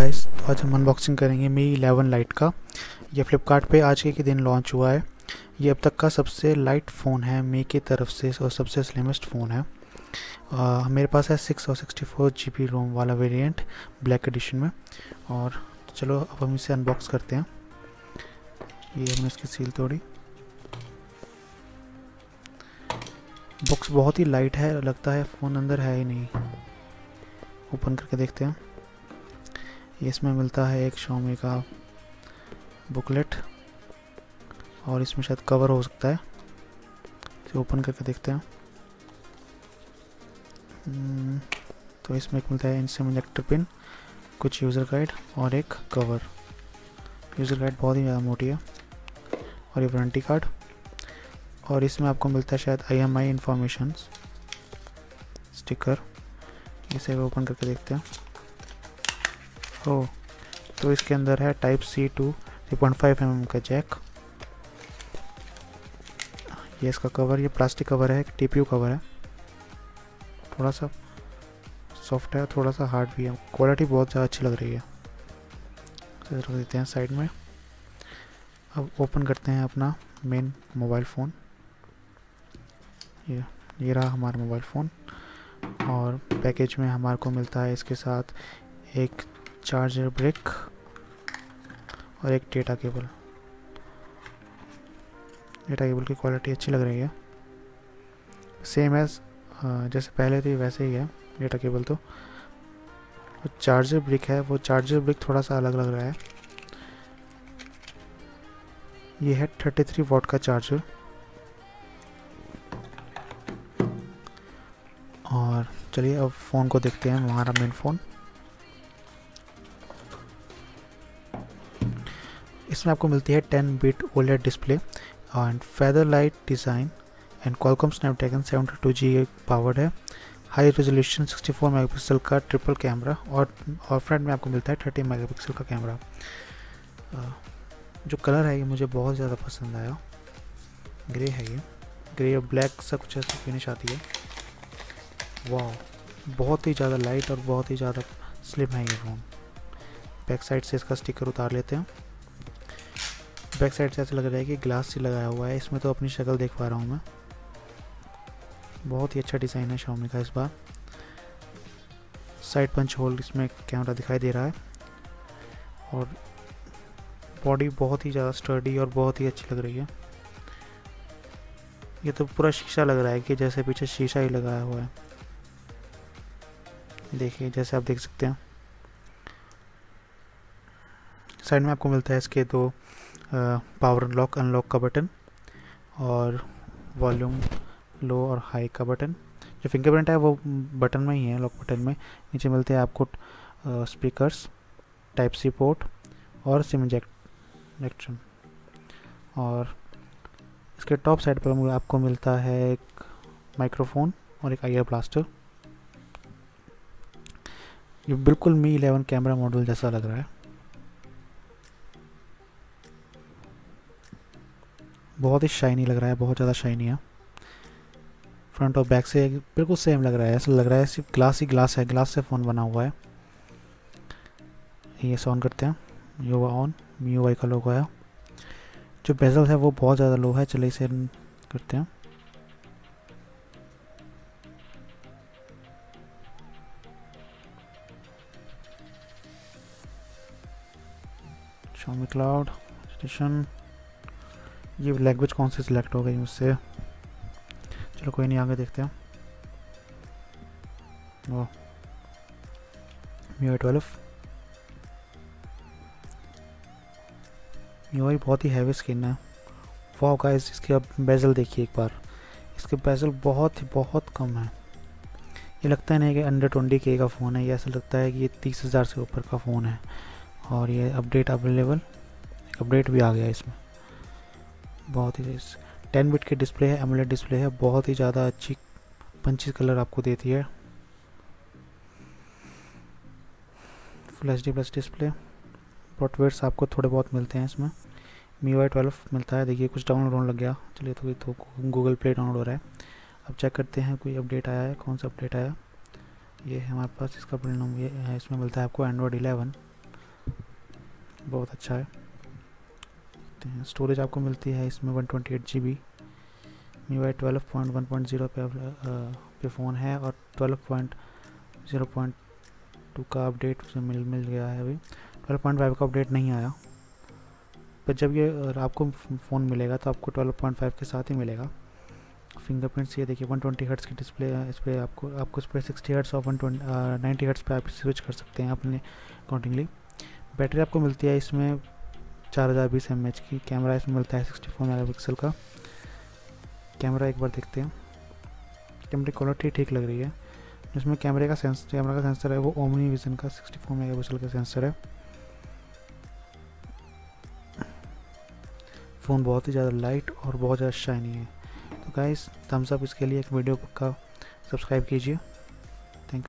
Guys तो आज हम अनबॉक्सिंग करेंगे मी 11 लाइट का। ये फ्लिपकार्ट पे आज के दिन लॉन्च हुआ है। ये अब तक का सबसे लाइट फ़ोन है मी की तरफ़ से और सबसे स्लिमेस्ट फ़ोन है। आ, मेरे पास है सिक्स और sixty four G B ROM वाला वेरिएंट ब्लैक एडिशन में। और चलो अब हम इसे अनबॉक्स करते हैं। ये हमने इसकी सील तोड़ी। बॉक्स बहुत ही लाइट है लगता है फ़ोन अंदर है ही नहीं। ओपन करके देखते हैं। इसमें मिलता है एक शॉमी का बुकलेट और इसमें शायद कवर हो सकता है। इसे ओपन करके देखते हैं। हम्म, तो इसमें एक मिलता है इनसेम इलेक्ट्रिक पिन कुछ यूज़र गाइड और एक कवर यूज़र गाइड बहुत ही ज़्यादा मोटी है और ये वारंटी कार्ड और इसमें आपको मिलता है शायद I M I information sticker इसे ओपन करके देखते हैं। ओ तो इसके अंदर है type C to three point five M का जैक ये इसका कवर ये प्लास्टिक कवर है टी कवर है. थोड़ा सा सॉफ्ट है, थोड़ा सा हार्ड भी है. क्वालिटी बहुत ज़्यादा अच्छी लग रही है. रख देते हैं साइड में. अब ओपन करते हैं अपना मेन मोबाइल फ़ोन ये ये रहा हमारा मोबाइल फ़ोन और पैकेज में हमारे को मिलता है इसके साथ एक चार्जर ब्रिक और एक डेटा केबल डेटा केबल की क्वालिटी अच्छी लग रही है। सेम एज जैसे पहले थी, वैसे ही है डेटा केबल तो। चार्जर ब्रिक है, वो चार्जर ब्रिक थोड़ा सा अलग लग रहा है। ये है 33 वॉट का चार्जर और चलिए अब फ़ोन को देखते हैं हमारा मेन फ़ोन इसमें आपको मिलती है 10 bit OLED display and feather light design and Qualcomm Snapdragon 72G powered है। हाई रेजोल्यूशन 64 मेगापिक्सल का ट्रिपल कैमरा और और फ्रंट में आपको मिलता है 30 मेगापिक्सल का कैमरा जो कलर है ये मुझे बहुत ज़्यादा पसंद आया। ग्रे है ये। ग्रे और ब्लैक सा कुछ ऐसी फिनिश आती है। वाह बहुत ही ज़्यादा लाइट और बहुत ही ज़्यादा स्लिम है ये फ़ोन बैक साइड से इसका स्टिकर उतार लेते हैं। बैक साइड से ऐसा लग रहा है कि ग्लास से लगाया हुआ है। इसमें तो अपनी शक्ल देख पा रहा हूँ मैं। बहुत ही अच्छा डिज़ाइन है शॉमी का इस बार। साइड पंच होल इसमें कैमरा दिखाई दे रहा है। और बॉडी बहुत ही ज़्यादा स्टर्डी और बहुत ही अच्छी लग रही है। ये तो पूरा शीशा लग रहा है कि जैसे पीछे शीशा ही लगाया हुआ है। देखिए, जैसे आप देख सकते हैं। साइड में आपको मिलता है इसके दो पावर लॉक अनलॉक का बटन और वॉल्यूम लो और हाई का बटन जो फिंगरप्रिंट है वो बटन में ही है लॉक बटन में। नीचे मिलते हैं आपको स्पीकर्स टाइप सी पोर्ट और सिम इंजेक्शन और इसके टॉप साइड पर आपको मिलता है एक माइक्रोफोन और एक आईयर ब्लास्टर ये बिल्कुल मी 11 कैमरा मॉडल जैसा लग रहा है। बहुत ही शाइनी लग रहा है, बहुत ज़्यादा शाइनी है। फ्रंट और बैक से बिल्कुल सेम लग रहा है, ऐसा लग रहा है सिर्फ़ ग्लास ही ग्लास है ग्लास से फ़ोन बना हुआ है। ये ऑन करते हैं योगा ऑन मी वाई का लोगो है। जो बेजल है वो बहुत ज़्यादा लो है चले इसे करते हैं। Xiaomi क्लाउड स्टेशन ये लैंग्वेज कौन सी सिलेक्ट हो गई मुझसे चलो कोई नहीं, आगे देखते हैं। वो मी ट्वेल्व मी बहुत ही हैवी स्किन है। वाह गाइस इसके अब बेजल देखिए एक बार। इसके बेजल बहुत ही, बहुत कम है। ये लगता है नहीं कि अंडर ट्वेंटी के का फ़ोन है। ये ऐसा लगता है कि ये तीस हज़ार से ऊपर का फ़ोन है। और ये अपडेट अवेलेबल अपडेट भी आ गया इसमें। बहुत ही टेन बिट की डिस्प्ले है एमुलेट डिस्प्ले है, बहुत ही ज़्यादा अच्छी पंची कलर आपको देती है। Full H D plus display softwares आपको थोड़े बहुत मिलते हैं इसमें। मी वाई ट्वेल्व मिलता है, देखिए कुछ डाउनलोड होने लग गया। चलिए तो तो गूगल प्ले डाउनलोड हो रहा है। अब चेक करते हैं कोई अपडेट आया है, कौन सा अपडेट आया। ये हमारे पास, इसका परिणाम ये है, इसमें मिलता है आपको एंड्रॉयड इलेवन बहुत अच्छा है। स्टोरेज आपको मिलती है इसमें one twenty eight G B MIUI twelve point one point zero पे पे फ़ोन है और twelve point zero point two का अपडेट उसे मिल मिल गया है अभी। ट्वेल्व पॉइंट फाइव का अपडेट नहीं आया। पर जब ये आपको फ़ोन मिलेगा तो आपको ट्वेल्व पॉइंट फाइव के साथ ही मिलेगा। फिंगरप्रिंट्स ये देखिए वन ट्वेंटी हर्ट्स की डिस्प्ले है इस पर आपको आपको इस पर सिक्सटी हर्ट्स और वन ट्वेंटी नाइन्टी हर्ट्स पर आप स्विच कर सकते हैं अपने अकॉर्डिंगली बैटरी आपको मिलती है इसमें चार हज़ार बीस एम की कैमरा इसमें मिलता है सिक्सटी फोर मेगा पिक्सल का। कैमरा एक बार देखते हैं। कैमरे क्वालिटी ठीक लग रही है। इसमें कैमरे का सेंस कैमरा का सेंसर है, वो ओमनी विजन का 64 मेगापिक्सल का सेंसर है। फ़ोन बहुत ही ज़्यादा लाइट और बहुत ज़्यादा शाइनी है। तो गाइस थम्स अप इसके लिए। एक वीडियो का सब्सक्राइब कीजिए।